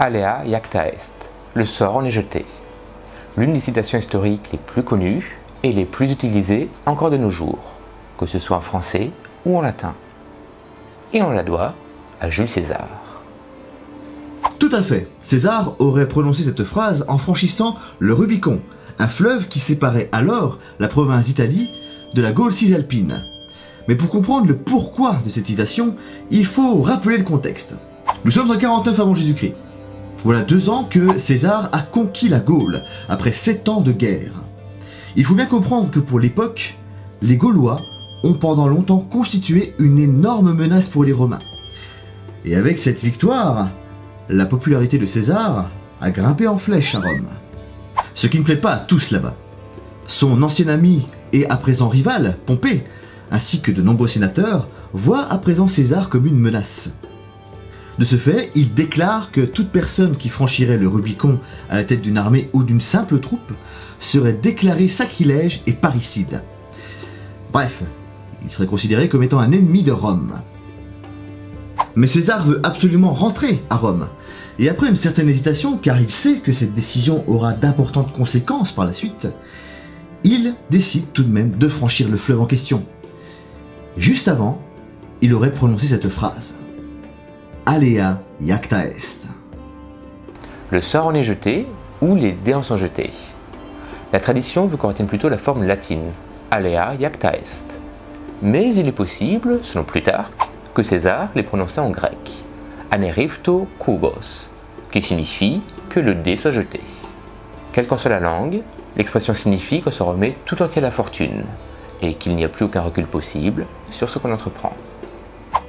Alea iacta est. Le sort en est jeté. L'une des citations historiques les plus connues et les plus utilisées encore de nos jours, que ce soit en français ou en latin. Et on la doit à Jules César. Tout à fait. César aurait prononcé cette phrase en franchissant le Rubicon, un fleuve qui séparait alors la province d'Italie de la Gaule cisalpine. Mais pour comprendre le pourquoi de cette citation, il faut rappeler le contexte. Nous sommes en 49 avant Jésus-Christ. Voilà deux ans que César a conquis la Gaule, après sept ans de guerre. Il faut bien comprendre que pour l'époque, les Gaulois ont pendant longtemps constitué une énorme menace pour les Romains. Et avec cette victoire, la popularité de César a grimpé en flèche à Rome. Ce qui ne plaît pas à tous là-bas. Son ancien ami et à présent rival, Pompée, ainsi que de nombreux sénateurs, voient à présent César comme une menace. De ce fait, il déclare que toute personne qui franchirait le Rubicon à la tête d'une armée ou d'une simple troupe serait déclarée sacrilège et parricide. Bref, il serait considéré comme étant un ennemi de Rome. Mais César veut absolument rentrer à Rome. Et après une certaine hésitation, car il sait que cette décision aura d'importantes conséquences par la suite, il décide tout de même de franchir le fleuve en question. Juste avant, il aurait prononcé cette phrase. Alea iacta est. Le sort en est jeté ou les dés en sont jetés. La tradition veut qu'on retienne plutôt la forme latine, alea iacta est. Mais il est possible, selon Plutarque, que César les prononçait en grec, anerifto kubos, qui signifie que le dé soit jeté. Quelle qu'en soit la langue, l'expression signifie qu'on se remet tout entier à la fortune, et qu'il n'y a plus aucun recul possible sur ce qu'on entreprend.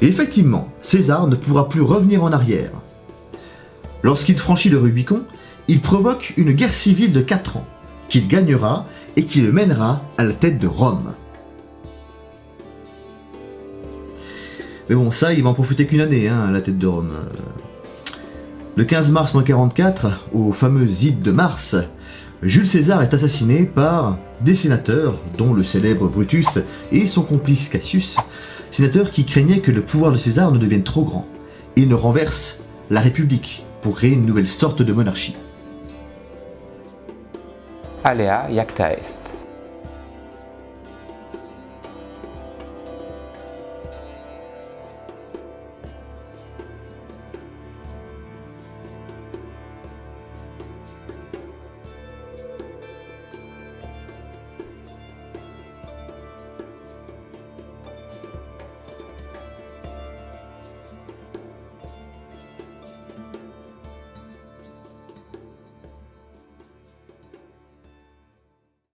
Et effectivement, César ne pourra plus revenir en arrière. Lorsqu'il franchit le Rubicon, il provoque une guerre civile de 4 ans, qu'il gagnera et qui le mènera à la tête de Rome. Mais bon, ça, il va en profiter qu'une année, hein, à la tête de Rome. Le 15 mars 44, au fameux Ide de Mars, Jules César est assassiné par des sénateurs, dont le célèbre Brutus et son complice Cassius, sénateurs qui craignaient que le pouvoir de César ne devienne trop grand et ne renverse la République pour créer une nouvelle sorte de monarchie. Alea iacta.